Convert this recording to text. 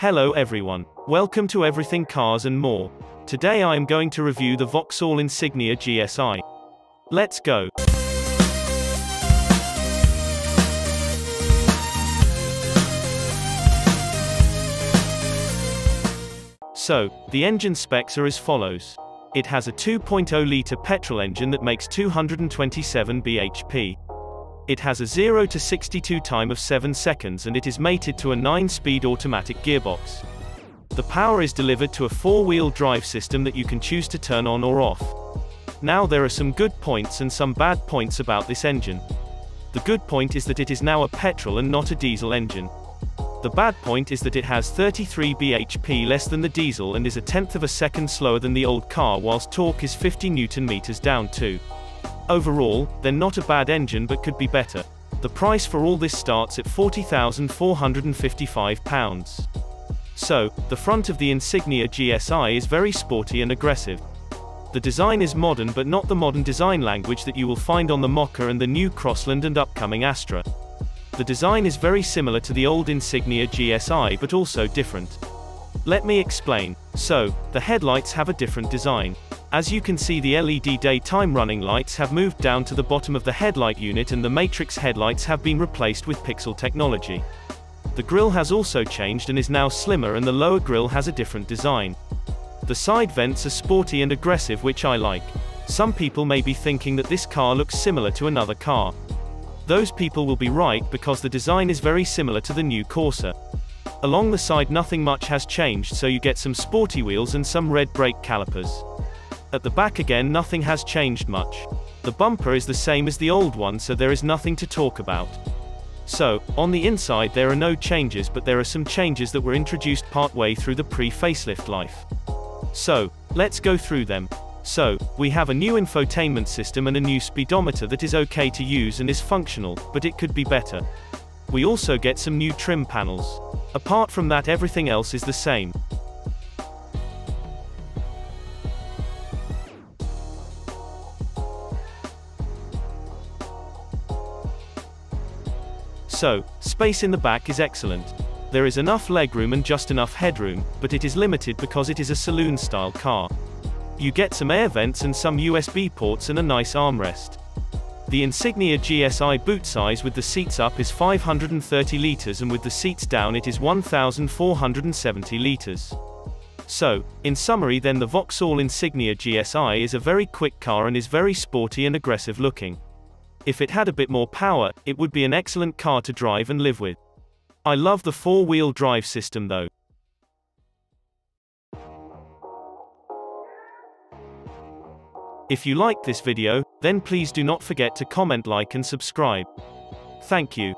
Hello everyone. Welcome to Everything Cars and More. Today I am going to review the Vauxhall Insignia GSI. Let's go. So, the engine specs are as follows. It has a 2.0-litre petrol engine that makes 227 bhp. It has a 0 to 62 time of 7 seconds and it is mated to a 9-speed automatic gearbox. The power is delivered to a four-wheel drive system that you can choose to turn on or off. Now there are some good points and some bad points about this engine. The good point is that it is now a petrol and not a diesel engine. The bad point is that it has 33 bhp less than the diesel and is a tenth of a second slower than the old car whilst torque is 50 newton meters down too. Overall, they're not a bad engine but could be better. The price for all this starts at £40,455. So, the front of the Insignia GSI is very sporty and aggressive. The design is modern but not the modern design language that you will find on the Mokka and the new Crossland and upcoming Astra. The design is very similar to the old Insignia GSI but also different. Let me explain. So, the headlights have a different design. As you can see the LED daytime running lights have moved down to the bottom of the headlight unit and the matrix headlights have been replaced with pixel technology. The grille has also changed and is now slimmer and the lower grille has a different design. The side vents are sporty and aggressive which I like. Some people may be thinking that this car looks similar to another car. Those people will be right because the design is very similar to the new Corsa. Along the side nothing much has changed so you get some sporty wheels and some red brake calipers. At the back again nothing has changed much. The bumper is the same as the old one so there is nothing to talk about. So, on the inside there are no changes but there are some changes that were introduced partway through the pre-facelift life. So, let's go through them. So, we have a new infotainment system and a new speedometer that is okay to use and is functional, but it could be better. We also get some new trim panels. Apart from that everything else is the same. So, space in the back is excellent. There is enough legroom and just enough headroom, but it is limited because it is a saloon-style car. You get some air vents and some USB ports and a nice armrest. The Insignia GSI boot size with the seats up is 530 litres and with the seats down it is 1470 litres. So, in summary then the Vauxhall Insignia GSI is a very quick car and is very sporty and aggressive looking. If it had a bit more power, it would be an excellent car to drive and live with. I love the four-wheel drive system though. If you liked this video, then please do not forget to comment like and subscribe. Thank you.